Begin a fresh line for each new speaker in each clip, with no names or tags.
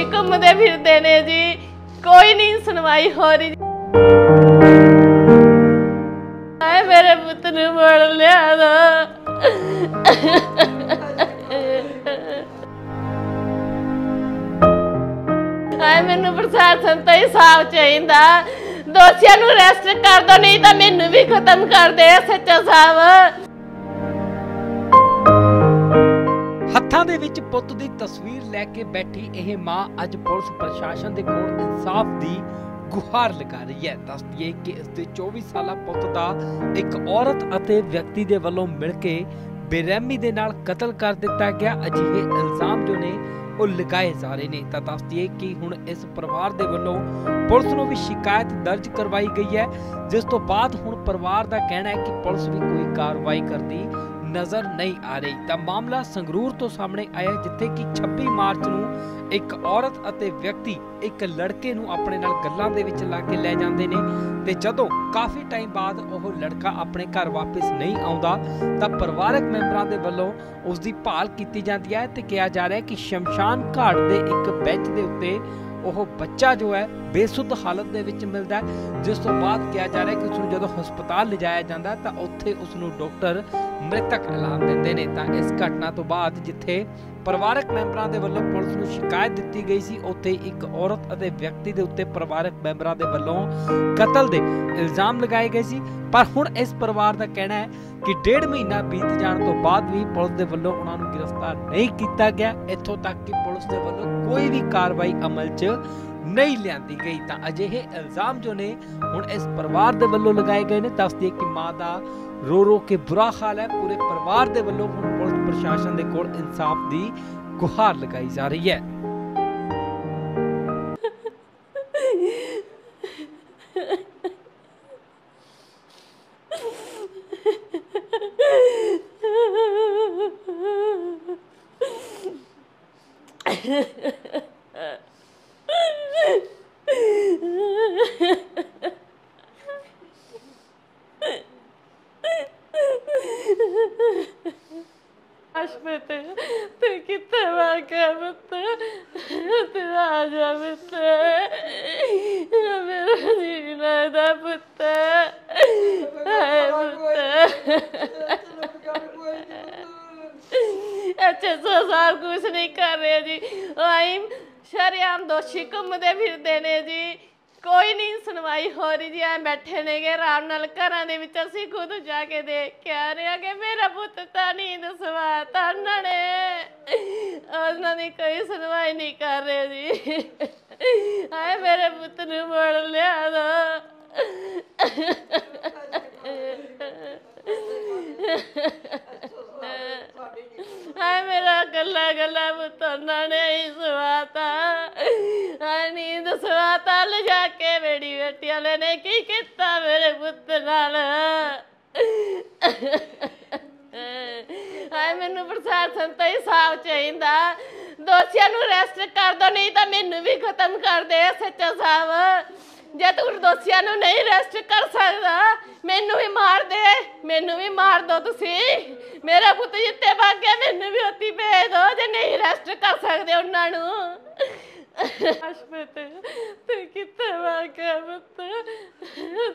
ਦੋਸ਼ੀ ਘੁੰਮਦੇ ਫਿਰਦੇ ਨੇ ਜੀ। ਕੋਈ ਨਹੀਂ ਸੁਣਵਾਈ ਹੋ ਰਹੀ ਆਏ ਮੇਰੇ ਪੁੱਤ ਨੂੰ ਮੋੜ ਲਿਆ ਦੋ ਆਏ ਮੈਨੂੰ ਪ੍ਰਸ਼ਾਸਨ ਤੋਂ ਹਿਸਾਬ ਚਾਹੀਦਾ। ਦੋਸ਼ੀਆਂ ਨੂੰ ਅਰੈਸਟ ਕਰ ਦੋ, ਨਹੀਂ ਤਾਂ ਮੈਨੂੰ ਵੀ ਖਤਮ ਕਰ ਦੇ ਸੱਚਾ ਸਾਹਿਬ।
ਹੱਥਾਂ ਦੇ ਵਿੱਚ ਪੁੱਤ ਦੀ ਤਸਵੀਰ ਲੈ ਕੇ ਬੈਠੀ ਇਹ ਮਾਂ ਅੱਜ ਪੁਲਿਸ ਪ੍ਰਸ਼ਾਸਨ ਦੇ ਕੋਲ ਇਨਸਾਫ ਦੀ ਗੁਹਾਰ ਲਗਾ ਰਹੀ ਹੈ। ਦੱਸ ਦਈਏ ਕਿ ਇਸ ਦੇ 24 ਸਾਲਾ ਪੁੱਤ ਦਾ ਇੱਕ ਔਰਤ ਅਤੇ ਵਿਅਕਤੀ ਦੇ ਵੱਲੋਂ ਮਿਲ ਕੇ ਬੇਰਹਿਮੀ ਦੇ ਨਾਲ ਕਤਲ ਕਰ ਦਿੱਤਾ ਗਿਆ। ਅਜਿਹੇ ਇਲਜ਼ਾਮ ਜੋ ਨੇ, ਉਹ ਲਗਾਏ ਜਾ ਰਹੇ ਨੇ। ਤਾਂ ਦੱਸਦੀ ਦਈਏ ਕਿ ਹੁਣ ਇਸ ਪਰਿਵਾਰ ਦੇ ਵੱਲੋਂ ਪੁਲਿਸ ਨੂੰ ਵੀ ਸ਼ਿਕਾਇਤ ਦਰਜ ਕਰਵਾਈ ਗਈ ਹੈ, ਜਿਸ ਤੋਂ ਬਾਅਦ ਹੁਣ ਪਰਿਵਾਰ ਦਾ ਕਹਿਣਾ ਹੈ ਕਿ ਪੁਲਿਸ ਵੀ ਕੋਈ ਕਾਰਵਾਈ ਕਰਦੀ ਨਜ਼ਰ ਨਹੀਂ ਆ ਰਹੀ। ਤਾਂ ਮਾਮਲਾ ਸੰਗਰੂਰ ਤੋਂ ਸਾਹਮਣੇ ਆਇਆ, ਜਿੱਥੇ ਕਿ 26 ਮਾਰਚ ਨੂੰ ਇੱਕ ਔਰਤ ਅਤੇ ਵਿਅਕਤੀ ਇੱਕ ਲੜਕੇ ਨੂੰ ਆਪਣੇ ਨਾਲ ਗੱਲਾਂ ਦੇ ਵਿੱਚ ਲਾ ਕੇ ਲੈ ਜਾਂਦੇ ਨੇ। ਤੇ ਜਦੋਂ ਕਾਫੀ ਟਾਈਮ ਬਾਅਦ ਉਹ ਲੜਕਾ ਆਪਣੇ ਘਰ ਵਾਪਸ ਨਹੀਂ ਆਉਂਦਾ, ਤਾਂ ਪਰਿਵਾਰਕ ਮੈਂਬਰਾਂ ਦੇ ਵੱਲੋਂ ਉਸ ਦੀ ਭਾਲ ਕੀਤੀ ਜਾਂਦੀ ਹੈ ਤੇ ਕਿਹਾ ਜਾ ਰਿਹਾ ਹੈ ਕਿ ਸ਼ਮਸ਼ਾਨ ਘਾਟ ਦੇ ਇੱਕ ਬੈਂਚ ਦੇ ਉੱਤੇ ਉਹ ਬੱਚਾ ਜੋ ਹੈ ਬੇਸੁੱਧ ਹਾਲਤ ਦੇ ਵਿੱਚ ਮਿਲਦਾ ਜਿਸ ਤੋਂ ਬਾਅਦ ਕਿਹਾ ਜਾ ਰਿਹਾ ਕਿ ਉਸ ਨੂੰ ਜਦੋਂ ਹਸਪਤਾਲ ਲਿਜਾਇਆ ਜਾਂਦਾ ਤਾਂ ਉੱਥੇ ਉਸ ਨੂੰ ਡਾਕਟਰ ਮ੍ਰਿਤਕ ਐਲਾਨ ਦਿੰਦੇ ਨੇ। ਤਾਂ ਇਸ ਘਟਨਾ ਤੋਂ ਬਾਅਦ ਜਿੱਥੇ ਪਰਿਵਾਰਕ ਮੈਂਬਰਾਂ ਦੇ ਵੱਲੋਂ ਪੁਲਿਸ ਨੂੰ ਸ਼ਿਕਾਇਤ ਦਿੱਤੀ ਗਈ ਸੀ। ਉੱਥੇ ਇੱਕ ਔਰਤ ਅਤੇ ਵਿਅਕਤੀ ਦੇ ਉੱਤੇ ਪਰਿਵਾਰਕ ਮੈਂਬਰਾਂ ਦੇ ਵੱਲੋਂ ਕਤਲ ਦੇ ਇਲਜ਼ਾਮ ਲਗਾਏ ਗਏ ਸੀ। ਪਰ ਹੁਣ ਇਸ ਪਰਿਵਾਰ ਦਾ ਕਹਿਣਾ ਹੈ ਕਿ ਡੇਢ ਮਹੀਨਾ ਬੀਤ ਜਾਣ ਤੋਂ ਬਾਅਦ ਵੀ ਪੁਲਿਸ ਦੇ ਵੱਲੋਂ ਉਹਨਾਂ ਨੂੰ ਗ੍ਰਿਫਤਾਰ ਨਹੀਂ ਕੀਤਾ ਗਿਆ। ਇੱਥੋਂ ਤੱਕ ਕਿ ਪੁਲਿਸ ਦੇ ਵੱਲੋਂ ਕੋਈ ਵੀ ਕਾਰਵਾਈ ਅਮਲ 'ਚ ਨਹੀਂ ਲਿਆਂਦੀ ਗਈ। ਤਾਂ ਅਜਿਹੇ ਇਲਜ਼ਾਮ ਜੋ ਨੇ, ਹੁਣ ਇਸ ਪਰਿਵਾਰ ਦੇ ਵੱਲੋਂ ਲਗਾਏ ਗਏ ਨੇ। ਦੱਸਦੀ ਕਿ ਮਾਂ ਦਾ ਰੋ ਰੋ ਕੇ ਬੁਰਾ ਹਾਲ ਹੈ। ਪੂਰੇ ਪਰਿਵਾਰ ਦੇ ਵੱਲੋਂ ਹੁਣ ਪੁਲਿਸ ਪ੍ਰਸ਼ਾਸਨ ਦੇ ਕੋਲ ਇਨਸਾਫ ਦੀ ਗੁਹਾਰ ਲਗਾਈ ਜਾ ਰਹੀ ਹੈ
ਅਸ਼ਪਤ ਤੇ ਕਿੱਥੇ ਵਾ ਕੇ ਪੁੱਤ ਤੇ ਆ ਜਾ ਪੁੱਤ ਮੇਰਾ ਜੀਣਾ ਦਾ ਪੁੱਤ ਹਾਏ ਪੁੱਤ ਅੱਛਾ ਸੋ ਸਾਰ ਨਹੀਂ ਕਰ ਰਹੇ ਜੀ। ਆਈ ਸ਼ਰਿਆਮ ਦੋਸ਼ੀ ਘੁੰਮਦੇ ਫਿਰਦੇ ਨੇ ਜੀ। ਕੋਈ ਨਹੀਂ ਸੁਣਵਾਈ ਹੋ ਰਹੀ ਜੀ। ਐ ਬੈਠੇ ਨੇਗੇ ਆਰਾਮ ਨਾਲ। ਘਰਾਂ ਦੇ ਵਿੱਚ ਅਸੀਂ ਖੁਦ ਜਾ ਕੇ ਦੇਖ ਕੇ ਆ ਰਹੇ ਆ ਕਿ ਮੇਰਾ ਪੁੱਤ ਤਾਂ ਨੀਂਦ ਸਵਾ ਤਾਂ ਉਹਨਾਂ ਨੇ। ਉਹਨਾਂ ਦੀ ਕੋਈ ਸੁਣਵਾਈ ਨਹੀਂ ਕਰ ਰਹੇ ਜੀ। ਆਏ ਮੇਰੇ ਪੁੱਤ ਨੂੰ ਮੋੜ ਲਿਆ ਦੋ। ਮੇਰਾ ਗੱਲਾ ਸਵਾਤਾ ਹਾਏ, ਨੀਂਦ ਸਵਾਤਾ ਕੇ ਮੇਰੀ ਬੇਟੀ ਵਾਲੇ ਨੇ ਕੀ ਕੀਤਾ ਮੇਰੇ ਪੁੱਤ ਨਾਲ? ਹਾਏ, ਮੈਨੂੰ ਪ੍ਰਸ਼ਾਸਨ ਤੋਂ ਇਨਸਾਫ ਚਾਹੀਦਾ। ਦੋਸ਼ੀਆਂ ਨੂੰ ਅਰੈਸਟ ਕਰ ਦੋ, ਨਹੀਂ ਤਾਂ ਮੈਨੂੰ ਵੀ ਖਤਮ ਕਰ ਦੇ ਸੱਚਾ ਸਾਹਿਬ। ਜੇ ਤੂੰ ਦੋਸ਼ੀਆਂ ਨੂੰ ਨਹੀਂ ਅਰੈਸਟ ਕਰ ਸਕਦਾ, ਮੈਨੂੰ ਵੀ ਮਾਰ ਦੇ, ਮੈਨੂੰ ਵੀ ਮਾਰ ਦੋ ਤੁਸੀਂ। ਮੇਰਾ ਪੁੱਤ ਜਿੱਤੇ ਭੱਗ ਗਿਆ ਮੈਨੂੰ ਵੀ ਉੱਤੀ ਭੇਜ ਦੋ, ਜੇ ਨਹੀਂ ਅਰੈਸਟ ਕਰ ਸਕਦੇ ਉਹਨਾਂ ਨੂੰ। ਅਸ਼ਪਤ ਤੇ ਕਿੱਥੇ ਵਾ ਕੇ ਪੁੱਤ?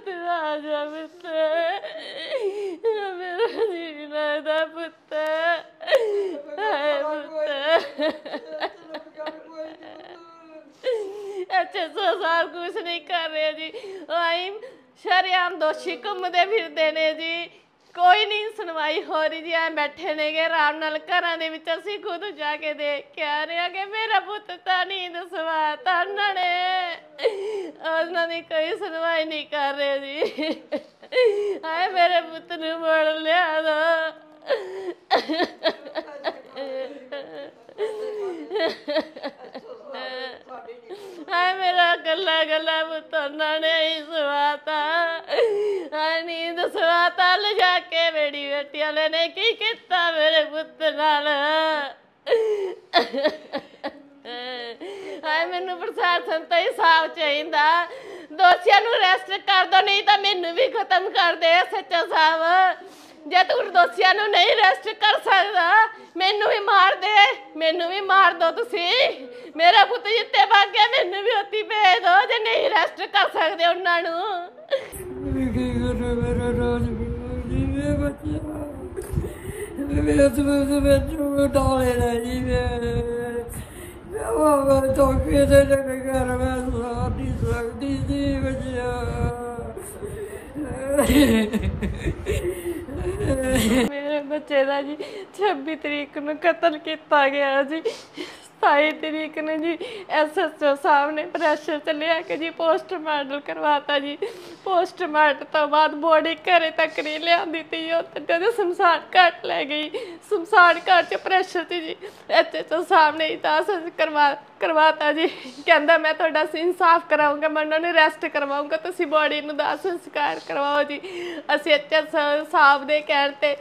ਤੇ ਆ ਜਾ ਪੁੱਤ। ਮੇਰਾ ਜੀਣਾ ਦਾ ਪੁੱਤ। ਹਾਏ ਪੁੱਤ। ਅੱਛਾ, ਸੋ ਸਾਰ ਨਹੀਂ ਕਰ ਰਹੇ ਜੀ। ਆਈ ਸ਼ਰਿਆਮ ਦੋਸ਼ੀ ਘੁੰਮਦੇ ਫਿਰਦੇ ਨੇ ਜੀ। ਕੋਈ ਨਹੀਂ ਸੁਣਵਾਈ ਹੋ ਰਹੀ ਜੀ, ਐ ਬੈਠੇ ਨੇਗੇ ਆਰਾਮ ਨਾਲ। ਘਰਾਂ ਦੇ ਵਿੱਚ ਅਸੀਂ ਖੁਦ ਜਾ ਕੇ ਦੇਖ ਕੇ ਆ ਰਹੇ ਆ ਕਿ ਮੇਰਾ ਪੁੱਤ ਤਾਂ ਨੀਂਦ ਸਵਾ ਤਾਂ ਨੇ। ਉਹਨਾਂ ਦੀ ਕੋਈ ਸੁਣਵਾਈ ਨਹੀਂ ਕਰ ਰਹੇ ਜੀ। ਆਏ ਮੇਰੇ ਪੁੱਤ ਨੂੰ ਮੋੜ ਲਿਆ ਦੋ। ਹਾਏ ਮੇਰਾ ਗੱਲਾ ਗੱਲਾ ਪੁੱਤ ਨੇ ਹੀ ਸਵਾਤਾ। ਹਾਏ ਨੀਂਦ ਸਵਾਤਾ, ਲਿਜਾ ਕੇ ਮੇਰੀ ਬੇਟੀ ਵਾਲੇ ਨੇ ਕੀ ਕੀਤਾ ਮੇਰੇ ਪੁੱਤ ਨਾਲ? ਹਾਏ ਮੈਨੂੰ ਪ੍ਰਸ਼ਾਸਨ ਤੋਂ ਇਨਸਾਫ ਚਾਹੀਦਾ। ਦੋਸ਼ੀਆਂ ਨੂੰ ਅਰੈਸਟ ਕਰ ਦੋ, ਨਹੀਂ ਤਾਂ ਮੈਨੂੰ ਵੀ ਖਤਮ ਕਰ ਦੇ ਸੱਚਾ ਸਾਹਿਬ। ਜੇ ਤੂੰ ਦੋਸ਼ੀਆਂ ਨੂੰ ਨਹੀਂ ਅਰੈਸਟ ਕਰ ਸਕਦਾ, ਮੈਨੂੰ ਵੀ ਮਾਰ ਦੇ। ਮੈਨੂੰ ਵੀ ਮਾਰ ਦੋ ਤੁਸੀਂ। ਮੇਰਾ ਪੁੱਤ ਜਿੱਤੇ ਭੱਗ ਗਿਆ, ਮੈਨੂੰ ਵੀ ਉੱਤੀ ਭੇਜ ਦੋ, ਜੇ ਨਹੀਂ ਅਰੈਸਟ ਕਰ ਸਕਦੇ ਉਹਨਾਂ ਨੂੰ।
ਕੀ ਕਰੇ ਮੇਰਾ ਰਾਜ ਜੀ ਮੇਰੇ ਬੱਚਾ ਮੇਰੇ ਤੋਂ ਬੱਚੋ ਡਾਲੇ ਲੈ ਜੀ ਮੈਂ ਉਹ ਤਾਂ ਕਿਤੇ ਨਾ ਕਰ ਮੈਂ ਸਾਡੀ ਸਕਦੀ ਸੀ ਬੱਚਾ
ਬੱਚੇ ਦਾ ਜੀ 26 ਤਰੀਕ ਨੂੰ ਕਤਲ ਕੀਤਾ ਗਿਆ ਜੀ। 27 ਤਰੀਕ ਨੂੰ ਜੀ ਐਸਐਸਓ ਸਾਹਿਬ ਨੇ ਪ੍ਰੈਸ਼ਰ ਚ ਲਿਆ ਕੇ ਜੀ ਪੋਸਟਮਾਰਟਮ ਕਰਵਾਤਾ ਜੀ। ਪੋਸਟਮਾਰਟਮ ਤੋਂ ਬਾਅਦ ਬੋਡੀ ਘਰੇ ਤੱਕ ਨਹੀਂ ਲਿਆਂਦੀ ਤੀ, ਉਹ ਤੇ ਜਦੋਂ ਸ਼ਮਸ਼ਾਨ ਘਾਟ ਲੈ ਗਈ। ਸ਼ਮਸ਼ਾਨ ਘਾਟ ਚ ਪ੍ਰੈਸ਼ਰ ਤੇ ਜੀ ਐਸਐਸਓ ਸਾਹਿਬ ਨੇ ਇਤਾਸ ਕਰਵਾ ਕਰਵਾਤਾ ਜੀ। ਕਹਿੰਦਾ, ਮੈਂ ਤੁਹਾਡਾ ਇਨਸਾਫ ਕਰਾਉਂਗਾ ਮੈਂ ਉਹਨਾਂ ਨੂੰ ਰੈਸਟ ਕਰਵਾਉਂਗਾ ਤੁਸੀਂ ਬੋਡੀ ਨੂੰ ਦਾਹ ਸੰਸਕਾਰ ਕਰਵਾਓ ਜੀ। ਅਸੀਂ ਐਸਐਸਓ ਸਾਹਿਬ ਦੇ ਕਹਿਣ ਤੇ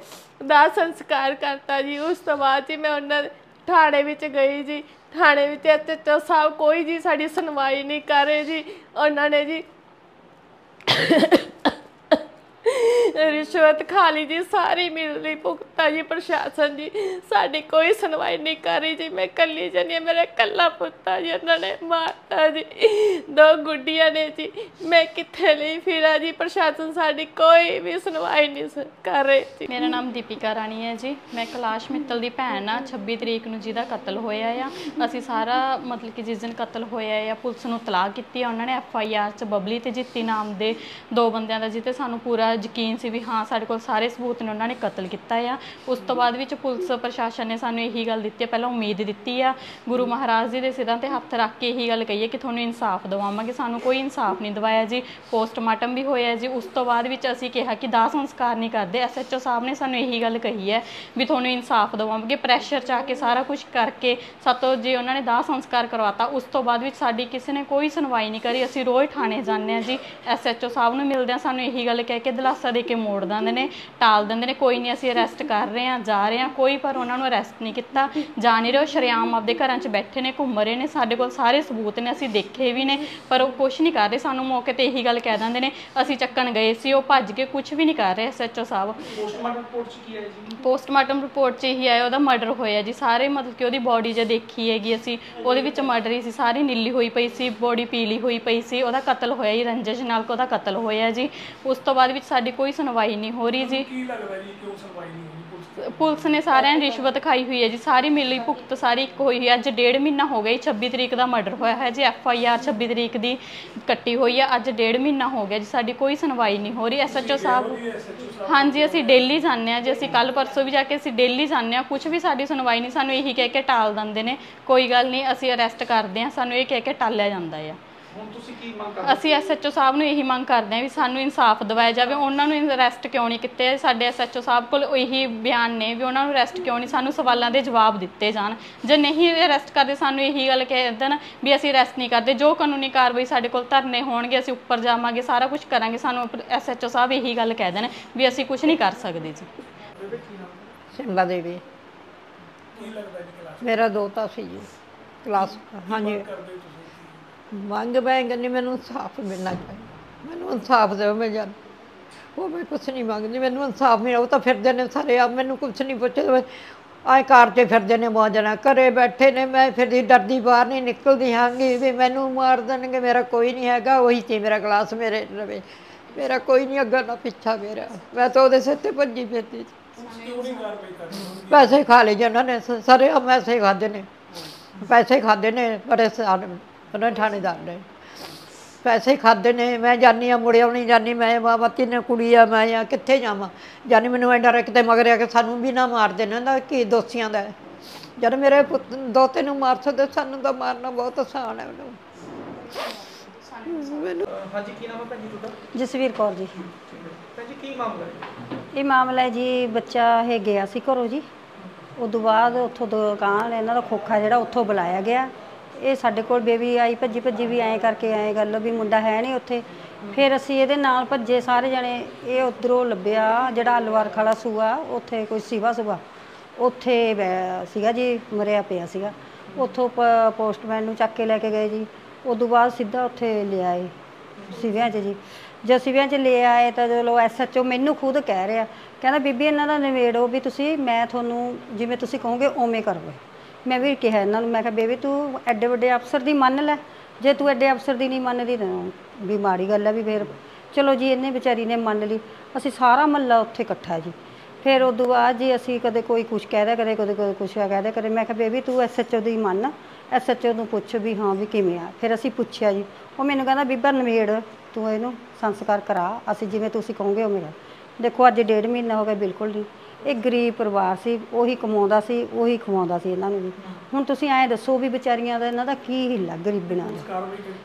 ਦਾ ਸੰਸਕਾਰ ਕਰਤਾ ਜੀ। ਉਸ ਤੋਂ ਬਾਅਦ ਜੀ ਮੈਂ ਉਹਨਾਂ ਥਾਣੇ ਵਿੱਚ ਗਈ ਜੀ। ਥਾਣੇ ਵਿੱਚ ਐਸਐਚਓ ਸਾਹਿਬ ਕੋਈ ਜੀ ਸਾਡੀ ਸੁਣਵਾਈ ਨਹੀਂ ਕਰ ਰਹੇ ਜੀ। ਉਹਨਾਂ ਨੇ ਜੀ ਰਿਸ਼ਵਤ ਖਾ ਲਈ ਜੀ, ਸਾਰੀ ਮਿਲ ਲਈ ਭੁਗਤਾ ਜੀ, ਪ੍ਰਸ਼ਾਸਨ ਜੀ। ਸਾਡੀ ਕੋਈ ਸੁਣਵਾਈ ਨਹੀਂ ਕਰ ਰਹੀ ਜੀ, ਮੈਂ ਕੱਲੀ ਜਣੀ ਮੇਰਾ ਕੱਲਾ ਪੁੱਤਾ ਜੀ, ਉਹਨਾਂ ਨੇ ਮਾਰਤਾ ਜੀ। ਦੋ ਗੁੱਡੀਆਂ ਨੇ ਜੀ, ਮੈਂ ਕਿੱਥੇ ਲਈ ਫਿਰਾਂ ਜੀ? ਪ੍ਰਸ਼ਾਸਨ ਸਾਡੀ ਕੋਈ ਵੀ ਸੁਣਵਾਈ ਨਹੀਂ ਸ- ਕਰ ਰਹੀ ਜੀ।
ਮੇਰਾ ਨਾਮ ਦੀਪਿਕਾ ਰਾਣੀ ਹੈ ਜੀ। ਮੈਂ ਕੈਲਾਸ਼ ਮਿੱਤਲ ਦੀ ਭੈਣ ਆ। 26 ਤਰੀਕ ਨੂੰ ਜਿਹਦਾ ਕਤਲ ਹੋਇਆ ਆ। ਅਸੀਂ ਸਾਰਾ ਮਤਲਬ ਕਿ ਜਿਸ ਦਿਨ ਕਤਲ ਹੋਇਆ ਆ, ਪੁਲਿਸ ਨੂੰ ਤਲਾਕ ਕੀਤੀ ਆ। ਉਹਨਾਂ ਨੇ ਐਫ ਆਈ ਆਰ ਚ ਬਬਲੀ ਤੇ ਜਿੱਤੀ ਨਾਮ ਦੇ ਦੋ ਬੰਦਿਆਂ ਦਾ ਜਿੱਤੇ ਸਾਨੂੰ ਪੂਰਾ ਯਕੀਨ ਸੀ ਵੀ ਹਾਂ, ਸਾਡੇ ਕੋਲ ਸਾਰੇ ਸਬੂਤ ਨੇ, ਉਹਨਾਂ ਨੇ ਕਤਲ ਕੀਤਾ ਆ। ਉਸ ਤੋਂ ਬਾਅਦ ਵਿੱਚ ਪੁਲਿਸ ਪ੍ਰਸ਼ਾਸਨ ਨੇ ਸਾਨੂੰ ਇਹੀ ਗੱਲ ਦਿੱਤੀ ਹੈ, ਪਹਿਲਾਂ ਉਮੀਦ ਦਿੱਤੀ ਆ। ਗੁਰੂ ਮਹਾਰਾਜ ਜੀ ਦੇ ਸਿਰਾਂ ਤੇ ਹੱਥ ਰੱਖ ਕੇ ਇਹੀ ਗੱਲ ਕਹੀ ਹੈ ਕਿ ਤੁਹਾਨੂੰ ਇਨਸਾਫ ਦਿਵਾਵਾਂਗੇ। ਸਾਨੂੰ ਕੋਈ ਇਨਸਾਫ ਨਹੀਂ ਦਵਾਇਆ ਜੀ, ਪੋਸਟਮਾਰਟਮ ਵੀ ਹੋਇਆ ਜੀ। ਉਸ ਤੋਂ ਬਾਅਦ ਵਿੱਚ ਅਸੀਂ ਕਿਹਾ ਕਿ ਦਾਹ ਸੰਸਕਾਰ ਨਹੀਂ ਕਰਦੇ। ਐਸਐਚਓ ਸਾਹਿਬ ਨੇ ਸਾਨੂੰ ਇਹੀ ਗੱਲ ਕਹੀ ਹੈ ਵੀ ਤੁਹਾਨੂੰ ਇਨਸਾਫ ਦਵਾਵਾਂਗੇ। ਪ੍ਰੈਸ਼ਰ ਚ ਆ ਕੇ ਸਾਰਾ ਕੁਝ ਕਰਕੇ ਸਾਤੋਂ ਜੇ, ਉਹਨਾਂ ਨੇ ਦਾਹ ਸੰਸਕਾਰ ਕਰਵਾਤਾ। ਉਸ ਤੋਂ ਬਾਅਦ ਵਿੱਚ ਸਾਡੀ ਕਿਸੇ ਨੇ ਕੋਈ ਸੁਣਵਾਈ ਨਹੀਂ ਕਰੀ। ਅਸੀਂ ਰੋਜ਼ ਥਾਣੇ ਜਾਂਦੇ ਹਾਂ ਜੀ। ਐਸਐਚਓ ਸਾਹਿਬ ਨੂੰ ਮਿਲਦੇ ਹਾਂ ਸਾਨੂੰ ਇਹੀ ਗੱਲ ਕਹਿ ਕੇ ਦਿਲਾਸਾ ਦੇ ਕੇ ਮੋੜ ਦਿੰਦੇ ਨੇ ਟਾਲ ਦਿੰਦੇ ਨੇ ਕੋਈ ਨਹੀਂ ਅਸੀਂ ਅਰੈਸਟ ਕਰ ਰਹੇ ਹਾਂ ਜਾ ਰਹੇ ਹਾਂ ਕੋਈ ਪਰ ਉਹਨਾਂ ਨੂੰ ਅਰੈਸਟ ਨਹੀਂ ਕੀਤਾ ਜਾ ਨਹੀਂ ਰਹੇ ਸ਼ਰੇਆਮ ਆਪਦੇ ਘਰਾਂ 'ਚ ਬੈਠੇ ਨੇ ਘੁੰਮ ਰਹੇ ਨੇ ਸਾਡੇ ਕੋਲ ਸਾਰੇ ਸਬੂਤ ਨੇ ਅਸੀਂ ਦੇਖੇ ਵੀ ਨੇ ਪਰ ਉਹ ਕੁਝ ਨਹੀਂ ਕਰ ਰਹੇ ਸਾਨੂੰ ਮੌਕੇ ਤੇ ਇਹੀ ਗੱਲ ਕਹਿ ਦਿੰਦੇ ਨੇ ਅਸੀਂ ਚੱਕਣ ਗਏ ਸੀ ਉਹ ਭੱਜ ਕੇ ਕੁਝ ਵੀ ਨਹੀਂ ਕਰ ਰਹੇ ਐਸਐਚਓ ਸਾਹਿਬ।
ਪੋਸਟਮਾਰਟਮ ਰਿਪੋਰਟ ਚ ਕੀ ਆਇਆ ਜੀ?
ਪੋਸਟਮਾਰਟਮ ਰਿਪੋਰਟ 'ਚ ਇਹੀ ਆਇਆ ਉਹਦਾ ਮਰਡਰ ਹੋਇਆ ਜੀ ਸਾਰੇ ਮਤਲਬ ਕਿ ਉਹਦੀ ਬਾਡੀ ਜੇ ਦੇਖੀ ਹੈਗੀ ਅਸੀਂ ਉਹਦੇ ਵਿੱਚ ਮਰਡਰ ਹੀ ਸੀ ਸਾਰੀ ਨੀਲੀ ਹੋਈ ਪਈ ਸੀ ਬਾਡੀ ਪੀਲੀ ਹੋਈ ਪਈ ਸੀ ਉਹਦਾ ਕਤਲ ਹੋਇਆ ਹੀ ਰੰਜਿਸ਼ ਨਾਲ ਉਹਦਾ ਕਤਲ ਹੋਇਆ ਜੀ ਉਸ ਤੋਂ ਬਾਅਦ ਵਿੱਚ ਸਾਡੀ ਕੋਈ ਸੁਣਵਾਈ ਨਹੀਂ ਹੋ ਰਹੀ ਜੀ।
ਕੀ ਲੱਗਦਾ ਜੀ? ਕਿਉਂ ਸੁਣਵਾਈ ਨਹੀਂ ਹੋਈ? ਪੁਲਿਸ
ਪੁਲਿਸ ਨੇ ਸਾਰਿਆਂ ਨੇ ਰਿਸ਼ਵਤ ਖਾਈ ਹੋਈ ਹੈ ਜੀ। ਸਾਰੀ ਮਿਲੀ ਭੁਗਤ ਸਾਰੀ ਇੱਕ ਹੋਈ ਹੈ। ਅੱਜ ਡੇਢ ਮਹੀਨਾ ਹੋ ਗਿਆ ਜੀ। 26 ਤਰੀਕ ਦਾ ਮਰਡਰ ਹੋਇਆ ਹੈ ਜੀ। ਐਫ ਆਈ ਆਰ 26 ਤਰੀਕ ਦੀ ਕੱਟੀ ਹੋਈ ਹੈ। ਅੱਜ ਡੇਢ ਮਹੀਨਾ ਹੋ ਗਿਆ ਜੀ। ਸਾਡੀ ਕੋਈ ਸੁਣਵਾਈ ਨਹੀਂ ਹੋ ਰਹੀ। ਐਸਐਚਓ ਸਾਹਿਬ ਹਾਂਜੀ ਅਸੀਂ ਡੇਲੀ ਜਾਂਦੇ ਹਾਂ ਜੀ। ਅਸੀਂ ਕੱਲ ਪਰਸੋਂ ਵੀ ਜਾ ਕੇ ਅਸੀਂ ਡੇਲੀ ਜਾਂਦੇ ਹਾਂ। ਕੁਝ ਵੀ ਸਾਡੀ ਸੁਣਵਾਈ ਨਹੀਂ। ਸਾਨੂੰ ਇਹੀ ਕਹਿ ਕੇ ਟਾਲ ਦਿੰਦੇ ਨੇ। ਕੋਈ ਗੱਲ ਨਹੀਂ ਅਸੀਂ ਅਰੈਸਟ ਕਰਦੇ ਹਾਂ। ਸਾਨੂੰ ਇਹ ਕਹਿ ਕੇ ਟਾਲਿਆ ਜਾਂਦਾ ਆ।
ਹੁਣ ਤੁਸੀਂ ਕੀ ਮੰਗ ਕਰਦੇ?
ਅਸੀਂ ਐਸਐਚਓ ਸਾਹਿਬ ਨੂੰ ਇਹੀ ਮੰਗ ਕਰਦੇ ਹਾਂ ਵੀ ਸਾਨੂੰ ਇਨਸਾਫ ਦਿਵਾਇਆ ਜਾਵੇ। ਉਹਨਾਂ ਨੂੰ ਅਰੈਸਟ ਕਿਉਂ ਨਹੀਂ ਕੀਤੇ? ਸਾਡੇ ਐਸਐਚਓ ਸਾਹਿਬ ਕੋਲ ਇਹੀ ਬਿਆਨ ਨੇ ਵੀ ਉਹਨਾਂ ਨੂੰ ਅਰੈਸਟ ਕਿਉਂ ਨਹੀਂ? ਸਾਨੂੰ ਸਵਾਲਾਂ ਦੇ ਜਵਾਬ ਦਿੱਤੇ ਜਾਣ। ਜੇ ਨਹੀਂ ਅਰੈਸਟ ਕਰਦੇ ਸਾਨੂੰ ਇਹੀ ਗੱਲ ਕਹਿ ਦੇਣ ਵੀ ਅਸੀਂ ਅਰੈਸਟ ਨਹੀਂ ਕਰਦੇ। ਜੋ ਕਾਨੂੰਨੀ ਕਾਰਵਾਈ ਸਾਡੇ ਕੋਲ ਧਰਨੇ ਹੋਣਗੇ ਅਸੀਂ ਉੱਪਰ ਜਾਵਾਂਗੇ ਸਾਰਾ ਕੁਝ ਕਰਾਂਗੇ ਸਾਨੂੰ ਐਸਐਚਓ ਸਾਹਿਬ ਇਹੀ ਗੱਲ ਕਹਿ ਦੇਣ ਵੀ ਅਸੀਂ ਕੁਝ ਨਹੀਂ ਕਰ ਸਕਦੇ ਜੀ।
ਸਿਮਲਾ ਦੇਵੀ।
ਕੀ ਲੱਗਦਾ ਜੀ ਕਲਾਸ
ਮੇਰਾ ਦੋਤਾ ਸੀ ਜੀ ਕਲਾਸ ਹਾਂਜੀ।
ਕਰਦੇ ਤੁਸੀਂ?
ਮੰਗ ਮੈਂ ਕਹਿੰਦੀ, ਮੈਨੂੰ ਇਨਸਾਫ ਮਿਲਣਾ ਚਾਹੀਦਾ। ਮੈਨੂੰ ਇਨਸਾਫ ਦਿਓ ਮੈਂ ਜਾਨ ਉਹ ਮੈਂ ਕੁਛ ਨਹੀਂ ਮੰਗਦੀ, ਮੈਨੂੰ ਇਨਸਾਫ ਮਿਲੇ ਉਹ ਤਾਂ ਫਿਰਦੇ ਨੇ ਸਾਰੇ ਆ ਮੈਨੂੰ ਕੁਛ ਨਹੀਂ ਪੁੱਛਦੇ। ਆਏ ਕਾਰ 'ਚ ਫਿਰਦੇ ਨੇ ਮੌਜਣਾ ਘਰੇ ਬੈਠੇ ਨੇ, ਮੈਂ ਫਿਰਦੀ ਡਰਦੀ ਬਾਹਰ ਨਹੀਂ ਨਿਕਲਦੀ ਹਾਂਗੀ ਵੀ ਮੈਨੂੰ ਮਾਰ ਦੇਣਗੇ, ਮੇਰਾ ਕੋਈ ਨਹੀਂ ਹੈਗਾ, ਉਹੀ ਸੀ ਮੇਰਾ ਗਲਾਸ ਮੇਰੇ ਰਵੇ। ਮੇਰਾ ਕੋਈ ਨਹੀਂ ਅੱਗਾ ਨਾ ਪਿੱਛਾ ਮੇਰਾ। ਮੈਂ ਤਾਂ ਉਹਦੇ ਸਿਰ ਤੇ ਭੱਜੀ ਫਿਰਦੀ ਪੈਸੇ ਖਾ ਲਏ ਜੀ ਉਹਨਾਂ ਨੇ, ਸਾਰੇ ਆ ਪੈਸੇ ਖਾਦੇ ਨੇ। ਪੈਸੇ ਖਾਦੇ ਨੇ, ਬੜੇ ਸਾਲ ਉਹਨਾਂ ਥਾਣੇਦਾਰ ਨੇ। ਪੈਸੇ ਖਾਦੇ ਨੇ ਮੈਂ ਜਾਨੀ ਆ ਮੁੜਿਆ ਨਹੀਂ ਜਾਨੀ ਮੈਂ ਬਾਬਾ ਤਿੰਨ ਕੁੜੀ ਆ? ਮੈਂ ਆ ਕਿੱਥੇ ਜਾਵਾਂ? ਜਾਨੀ ਮੈਨੂੰ ਐਂ ਡਰ ਕਿਤੇ ਮਗਰ ਆ ਕੇ ਸਾਨੂੰ ਵੀ ਨਾ ਮਾਰ ਦੇਣਾ ਦਾ ਕੀ ਦੋਸ਼ੀਆਂ ਦਾ। ਜਦ ਮੇਰੇ ਪੁੱਤ ਦੋ ਤੈਨੂੰ ਮਾਰ ਸਕਦੇ ਸਾਨੂੰ ਤਾਂ ਮਾਰਨਾ ਬਹੁਤ ਆਸਾਨ ਹੈ ਮੈਨੂੰ। ਮੈਨੂੰ
ਹਾਂਜੀ ਕੀ ਨਾਮ ਹੈ ਭੈਣ ਜੀ ਤੁਹਾਡਾ?
ਜਸਵੀਰ ਕੌਰ ਜੀ।
ਭੈਣ ਜੀ ਕੀ ਮਾਮਲਾ ਹੈ?
ਇਹ ਮਾਮਲਾ ਹੈ ਜੀ ਬੱਚਾ ਇਹ ਗਿਆ ਸੀ ਘਰੋਂ ਜੀ। ਉਦੋਂ ਬਾਅਦ ਉੱਥੋਂ ਦੁਕਾਨ ਇਹਨਾਂ ਦਾ ਖੋਖਾ ਜਿਹੜਾ ਉੱਥੋਂ ਬੁਲਾਇਆ ਗਿਆ। ਇਹ ਸਾਡੇ ਕੋਲ ਬੇਬੀ ਆਈ, ਭੱਜੀ ਭੱਜੀ ਵੀ ਐਂ ਕਰਕੇ ਐਂ ਗੱਲ, ਵੀ ਮੁੰਡਾ ਹੈ ਨਹੀਂ ਉੱਥੇ। ਫਿਰ ਅਸੀਂ ਇਹਦੇ ਨਾਲ ਭੱਜੇ ਸਾਰੇ ਜਣੇ, ਇਹ ਉਧਰੋਂ ਲੱਭਿਆ, ਜਿਹੜਾ ਅਲਵਾਰ ਖਾਲਾ ਸੂਆ, ਉੱਥੇ ਕੋਈ ਸਿਵਾ ਸੁਬਾ ਉੱਥੇ ਬੈ- ਸੀਗਾ ਜੀ, ਮਰਿਆ ਪਿਆ ਸੀਗਾ। ਉੱਥੋਂ ਪ- ਪੋਸਟਮੈਨ ਨੂੰ ਚੱਕ ਕੇ ਲੈ ਕੇ ਗਏ ਜੀ। ਉਦੋਂ ਬਾਅਦ ਸਿੱਧਾ ਉੱਥੇ ਲਿਆਏ ਸਿਵਿਆਂ 'ਚ ਜੀ। ਜਦ ਸਿਵਿਆਂ 'ਚ ਲੈ ਆਏ ਤਾਂ ਚਲੋ ਐਸਐਚਓ ਮੈਨੂੰ ਖੁਦ ਕਹਿ ਰਿਹਾ, ਕਹਿੰਦਾ, ਬੀਬੀ, ਇਹਨਾਂ ਦਾ ਨਿਬੇੜੋ ਵੀ ਤੁਸੀਂ, ਮੈਂ ਤੁਹਾਨੂੰ, ਜਿਵੇਂ ਤੁਸੀਂ ਕਹੋਗੇ ਓਵੇਂ ਕਰੋ ਮੈਂ ਵੀ ਕਿਹਾ ਇਹਨਾਂ ਨੂੰ, ਮੈਂ ਕਿਹਾ, ਬੇਬੀ, ਤੂੰ ਐਡੇ ਵੱਡੇ ਅਫਸਰ ਦੀ ਮੰਨ ਲੈ। ਜੇ ਤੂੰ ਐਡੇ ਅਫਸਰ ਦੀ ਨਹੀਂ ਮੰਨਦੀ ਤਾਂ ਵੀ ਮਾੜੀ ਗੱਲ ਹੈ ਵੀ ਫੇਰ। ਚਲੋ ਜੀ ਇਹਨੇ ਵਿਚਾਰੀ ਨੇ ਮੰਨ ਲਈ। ਅਸੀਂ ਸਾਰਾ ਮਹੱਲਾ ਉੱਥੇ ਇਕੱਠਾ ਜੀ। ਫਿਰ ਉਦੋਂ ਬਾਅਦ ਜੀ ਅਸੀਂ ਕਦੇ ਕੋਈ ਕੁਝ ਕਹਿਦਾ ਕਦੇ ਕਦੇ ਕੋਈ ਕੁਝ ਕਹਿਦਾ ਕਦੇ ਮੈਂ ਕਿਹਾ, ਬੇਬੀ, ਤੂੰ ਐਸਐਚਓ ਦੀ ਮੰਨ। ਐਸਐਚਓ ਨੂੰ ਪੁੱਛ ਵੀ ਹਾਂ ਵੀ ਕਿਵੇਂ ਆ। ਫਿਰ ਅਸੀਂ ਪੁੱਛਿਆ ਜੀ। ਉਹ ਮੈਨੂੰ ਕਹਿੰਦਾ, ਬੀਬਾ ਨਵੇੜ ਤੂੰ ਇਹਨੂੰ ਸੰਸਕਾਰ ਕਰਾ। ਅਸੀਂ ਜਿਵੇਂ ਤੁਸੀਂ ਕਹੋਗੇ ਉਹ ਮੇਰਾ ਦੇਖੋ, ਅੱਜ ਡੇਢ ਮਹੀਨਾ ਹੋ ਗਿਆ ਬਿਲਕੁਲ ਨਹੀਂ। ਇਹ ਗਰੀਬ ਪਰਿਵਾਰ ਸੀ, ਉਹੀ ਕਮਾਉਂਦਾ ਸੀ, ਉਹੀ ਖਵਾਉਂਦਾ ਸੀ ਇਹਨਾਂ ਨੂੰ ਵੀ। ਹੁਣ ਤੁਸੀਂ ਐਂ ਦੱਸੋ ਵੀ ਵਿਚਾਰੀਆਂ ਦਾ ਇਹਨਾਂ ਦਾ ਕੀ ਹਿੱਲਾ ਗਰੀਬੀਆਂ ਦਾ?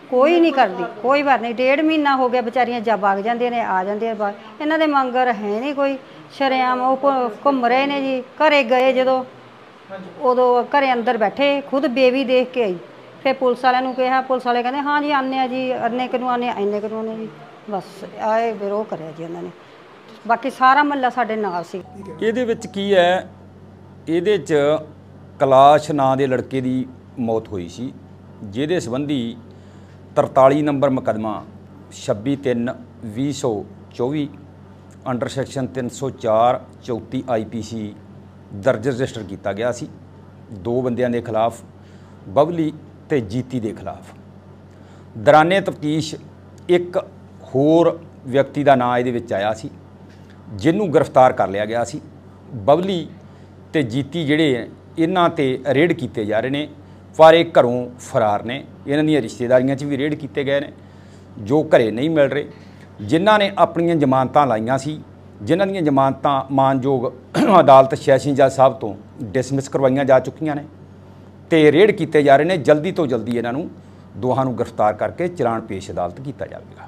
ਕੋਈ ਨਹੀਂ ਕਰਦੀ, ਕੋਈ ਵਾਰ ਨਹੀਂ। ਡੇਢ ਮਹੀਨਾ ਹੋ ਗਿਆ ਵਿਚਾਰੀਆਂ ਜਾ ਵਗ ਜਾਂਦੀਆਂ ਨੇ, ਆ ਜਾਂਦੀਆਂ ਬਾਹਰ। ਇਹਨਾਂ ਦੇ ਮੰਗਰ ਹੈ ਨਹੀਂ ਕੋਈ। ਸ਼ਰੇਆਮ ਉਹ ਘੁ- ਘੁੰਮ ਰਹੇ ਨੇ ਜੀ। ਘਰੇ ਗਏ ਜਦੋਂ, ਉਦੋਂ ਘਰੇ ਅੰਦਰ ਬੈਠੇ, ਖੁਦ ਬੇਬੀ ਦੇਖ ਕੇ ਆਈ। ਫਿਰ ਪੁਲਿਸ ਵਾਲਿਆਂ ਨੂੰ ਕਿਹਾ, ਪੁਲਿਸ ਵਾਲੇ ਕਹਿੰਦੇ, ਹਾਂ ਜੀ ਆਨੇ ਆ ਜੀ ਅੰਨੇ ਕਿਨੂੰ ਆਨੇ ਇੰਨੇ ਕਿਨੂੰ ਆਨੇ ਜੀ। ਬਸ, ਆਏ ਵਿਰੋਧ ਕਰਿਆ ਜੀ ਉਹਨਾਂ ਨੇ। ਬਾਕੀ ਸਾਰਾ ਮਹੱਲਾ ਸਾਡੇ ਨਾਲ ਸੀ।
ਇਹਦੇ ਵਿੱਚ ਕੀ ਹੈ, ਇਹਦੇ 'ਚ ਕਲਾਸ਼ ਨਾਂ ਦੇ ਲੜਕੇ ਦੀ ਮੌਤ ਹੋਈ ਸੀ, ਜਿਹਦੇ ਸੰਬੰਧੀ 43 ਨੰਬਰ ਮੁਕੱਦਮਾ 26/3/2024 ਅੰਡਰ ਸੈਕਸ਼ਨ 304 34 ਆਈਪੀਸੀ ਦਰਜ ਰਜਿਸਟਰ ਕੀਤਾ ਗਿਆ ਸੀ, ਦੋ ਬੰਦਿਆਂ ਦੇ ਖਿਲਾਫ, ਬਬਲੀ ਤੇ ਜੀਤੀ ਦੇ ਖਿਲਾਫ। ਦਰਾਨੇ ਤਫਤੀਸ਼ ਇੱਕ ਹੋਰ ਵਿਅਕਤੀ ਦਾ ਨਾਂ ਇਹਦੇ ਵਿੱਚ ਆਇਆ ਸੀ ਜਿਹਨੂੰ ਗ੍ਰਿਫਤਾਰ ਕਰ ਲਿਆ ਗਿਆ ਸੀ। ਬਬਲੀ ਤੇ ਜੀਤੀ ਜਿਹੜੇ ਇਹਨਾਂ ਤੇ ਰੇਡ ਕੀਤੇ ਜਾ ਰਹੇ ਨੇ। ਪਰ ਇਹ ਘਰੋਂ ਫਰਾਰ ਨੇ। ਇਹਨਾਂ ਦੀਆਂ ਰਿਸ਼ਤੇਦਾਰੀਆਂ 'ਚ ਵੀ ਰੇਡ ਕੀਤੇ ਗਏ ਨੇ। ਜੋ ਘਰੇ ਨਹੀਂ ਮਿਲ ਰਹੇ। ਜਿਨ੍ਹਾਂ ਨੇ ਆਪਣੀਆਂ ਜ਼ਮਾਨਤਾਂ ਲਾਈਆਂ ਸੀ, ਜਿਨ੍ਹਾਂ ਦੀਆਂ ਜ਼ਮਾਨਤਾਂ ਮਾਨਯੋਗ ਅਦਾਲਤ ਸੈਸ਼ਨ ਜੱਜ ਸਾਹਿਬ ਤੋਂ ਡਿਸਮਿਸ ਕਰਵਾਈਆਂ ਜਾ ਚੁੱਕੀਆਂ ਨੇ ਤੇ ਰੇਡ ਕੀਤੇ ਜਾ ਰਹੇ ਨੇ। ਜਲਦੀ ਤੋਂ ਜਲਦੀ ਇਹਨਾਂ ਨੂੰ ਦੋਹਾਂ ਨੂੰ ਗ੍ਰਿਫਤਾਰ ਕਰਕੇ ਚਲਾਨ ਪੇਸ਼ ਅਦਾਲਤ ਕੀਤਾ ਜਾਵੇਗਾ।